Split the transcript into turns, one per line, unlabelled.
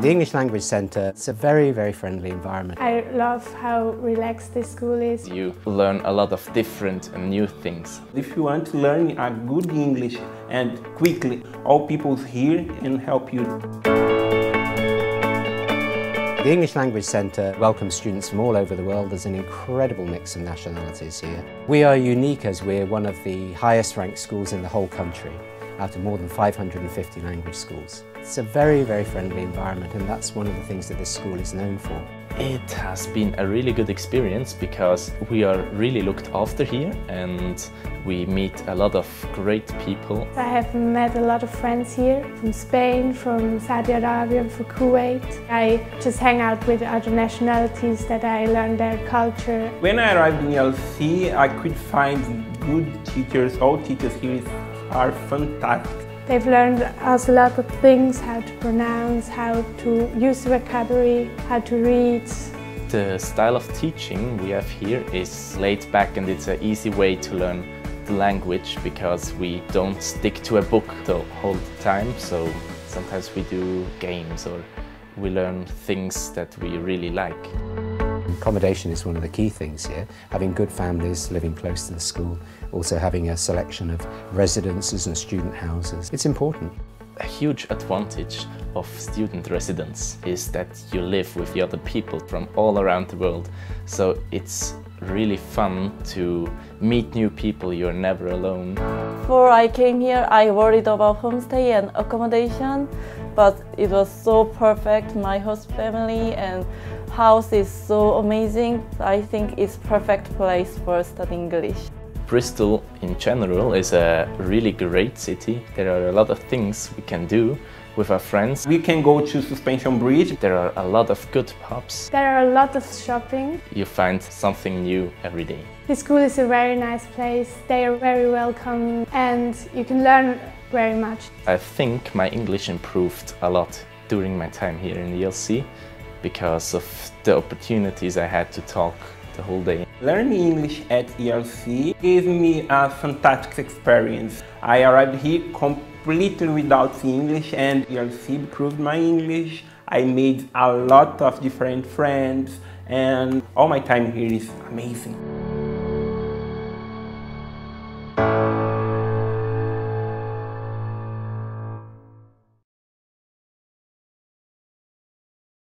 The English Language Centre, it's a very, very friendly environment.
I love how relaxed this school is.
You learn a lot of different and new things.
If you want to learn a good English and quickly, all people here can help you.
The English Language Centre welcomes students from all over the world. There's an incredible mix of nationalities here. We are unique as we're one of the highest ranked schools in the whole country out of more than 550 language schools. It's a very, very friendly environment and that's one of the things that this school is known for.
It has been a really good experience because we are really looked after here and we meet a lot of great people.
I have met a lot of friends here from Spain, from Saudi Arabia, from Kuwait. I just hang out with other nationalities that I learn their culture.
When I arrived in ELC, I could find good teachers. All teachers here are fantastic.
They've learned us a lot of things, how to pronounce, how to use vocabulary, how to read.
The style of teaching we have here is laid back and it's an easy way to learn the language because we don't stick to a book the whole time so sometimes we do games or we learn things that we really like.
Accommodation is one of the key things here. Having good families living close to the school, also having a selection of residences and student houses. It's important.
A huge advantage of student residence is that you live with the other people from all around the world. So it's really fun to meet new people, you're never alone.
Before I came here, I worried about homestay and accommodation, but it was so perfect. My host family and house is so amazing. I think it's perfect place for studying English.
Bristol in general is a really great city. There are a lot of things we can do with our friends.
We can go to Suspension Bridge.
There are a lot of good pubs.
There are a lot of shopping.
You find something new every day.
The school is a very nice place. They are very welcome and you can learn very much.
I think my English improved a lot during my time here in ELC because of the opportunities I had to talk the whole day.
Learning English at ELC gave me a fantastic experience. I arrived here completely without English and ELC improved my English. I made a lot of different friends and all my time here is amazing.